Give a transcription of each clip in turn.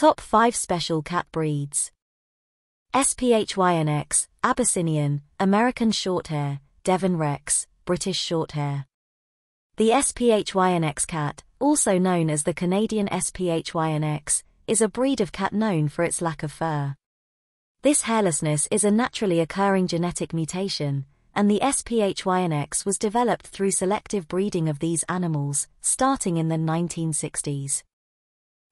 Top 5 Special Cat Breeds SPHYNX, Abyssinian, American Shorthair, Devon Rex, British Shorthair. The SPHYNX cat, also known as the Canadian SPHYNX, is a breed of cat known for its lack of fur. This hairlessness is a naturally occurring genetic mutation, and the SPHYNX was developed through selective breeding of these animals, starting in the 1960s.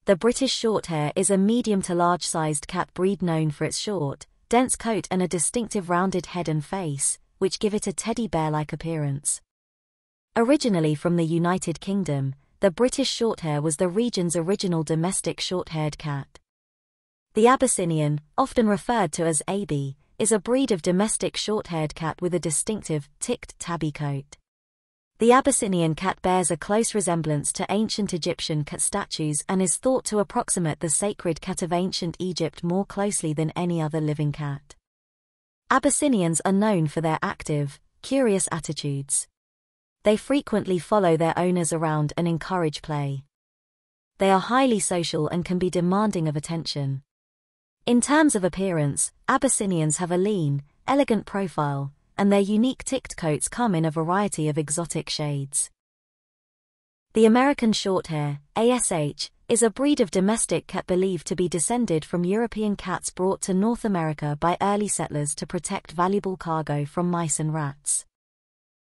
The British Shorthair is a medium to large sized cat breed known for its short, dense coat and a distinctive rounded head and face, which give it a teddy bear like appearance. Originally from the United Kingdom, the British Shorthair was the region's original domestic short haired cat. The Abyssinian, often referred to as Aby, is a breed of domestic short haired cat with a distinctive, ticked tabby coat. The Abyssinian cat bears a close resemblance to ancient Egyptian cat statues and is thought to approximate the sacred cat of ancient Egypt more closely than any other living cat. Abyssinians are known for their active, curious attitudes. They frequently follow their owners around and encourage play. They are highly social and can be demanding of attention. In terms of appearance, Abyssinians have a lean, elegant profile, and their unique ticked coats come in a variety of exotic shades. The American Shorthair, ASH, is a breed of domestic cat believed to be descended from European cats brought to North America by early settlers to protect valuable cargo from mice and rats.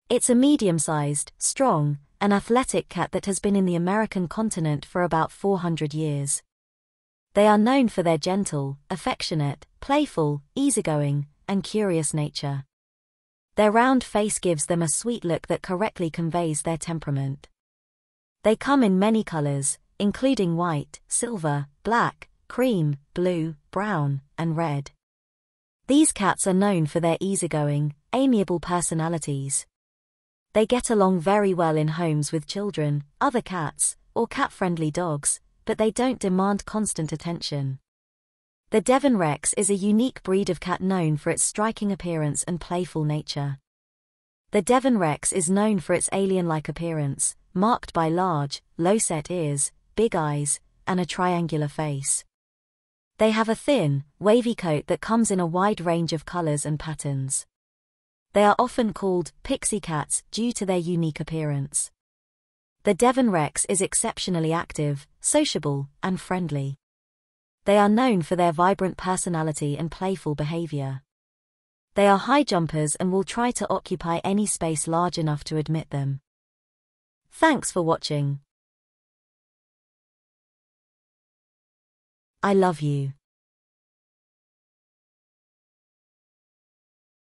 It's a medium-sized, strong, and athletic cat that has been in the American continent for about 400 years. They are known for their gentle, affectionate, playful, easygoing, and curious nature. Their round face gives them a sweet look that correctly conveys their temperament. They come in many colors, including white, silver, black, cream, blue, brown, and red. These cats are known for their easygoing, amiable personalities. They get along very well in homes with children, other cats, or cat-friendly dogs, but they don't demand constant attention. The Devon Rex is a unique breed of cat known for its striking appearance and playful nature. The Devon Rex is known for its alien-like appearance, marked by large, low-set ears, big eyes, and a triangular face. They have a thin, wavy coat that comes in a wide range of colors and patterns. They are often called pixie cats due to their unique appearance. The Devon Rex is exceptionally active, sociable, and friendly. They are known for their vibrant personality and playful behavior. They are high jumpers and will try to occupy any space large enough to admit them. Thanks for watching. I love you.